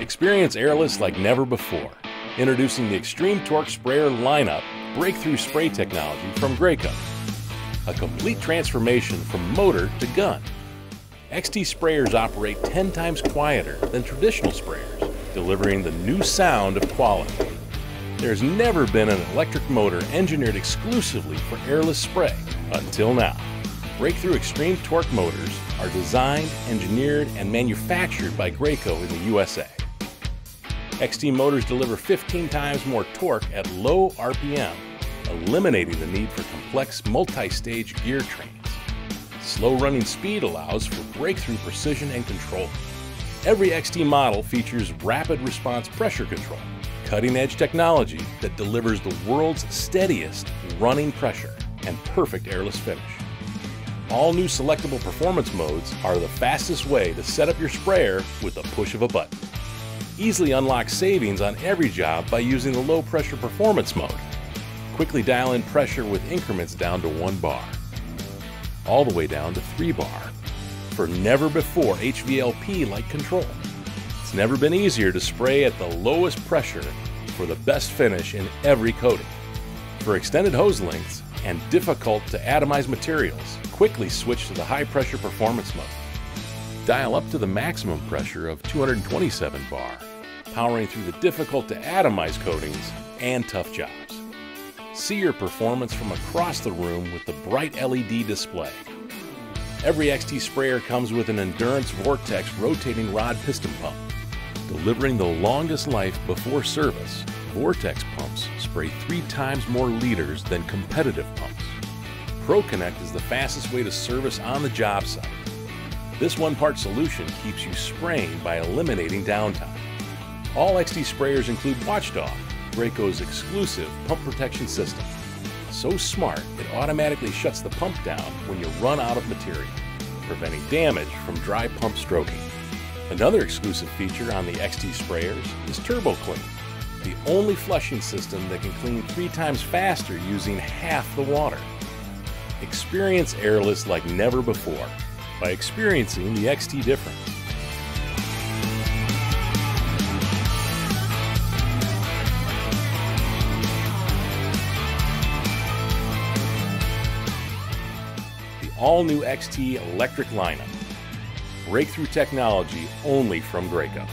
Experience airless like never before. Introducing the Extreme Torque Sprayer lineup breakthrough spray technology from Graco. A complete transformation from motor to gun. XT sprayers operate 10 times quieter than traditional sprayers, delivering the new sound of quality. There's never been an electric motor engineered exclusively for airless spray until now. Breakthrough Extreme Torque motors are designed, engineered, and manufactured by Graco in the USA. XT motors deliver 15 times more torque at low RPM, eliminating the need for complex multi-stage gear trains. Slow running speed allows for breakthrough precision and control. Every XT model features rapid response pressure control, cutting edge technology that delivers the world's steadiest running pressure and perfect airless finish. All new selectable performance modes are the fastest way to set up your sprayer with the push of a button. Easily unlock savings on every job by using the low pressure performance mode. Quickly dial in pressure with increments down to 1 bar, all the way down to 3 bar, for never before HVLP like control. It's never been easier to spray at the lowest pressure for the best finish in every coating. For extended hose lengths and difficult to atomize materials, quickly switch to the high pressure performance mode. Dial up to the maximum pressure of 227 bar, powering through the difficult to atomize coatings and tough jobs. See your performance from across the room with the bright LED display. Every XT sprayer comes with an Endurance Vortex rotating rod piston pump. Delivering the longest life before service, Vortex pumps spray three times more liters than competitive pumps. ProConnect is the fastest way to service on the job site. This one-part solution keeps you spraying by eliminating downtime. All XT sprayers include Watchdog, Graco's exclusive pump protection system. So smart, it automatically shuts the pump down when you run out of material, preventing damage from dry pump stroking. Another exclusive feature on the XT sprayers is Turbo Clean, the only flushing system that can clean three times faster using half the water. Experience airless like never before by experiencing the XT difference. All new XT electric lineup. Breakthrough technology only from Graco.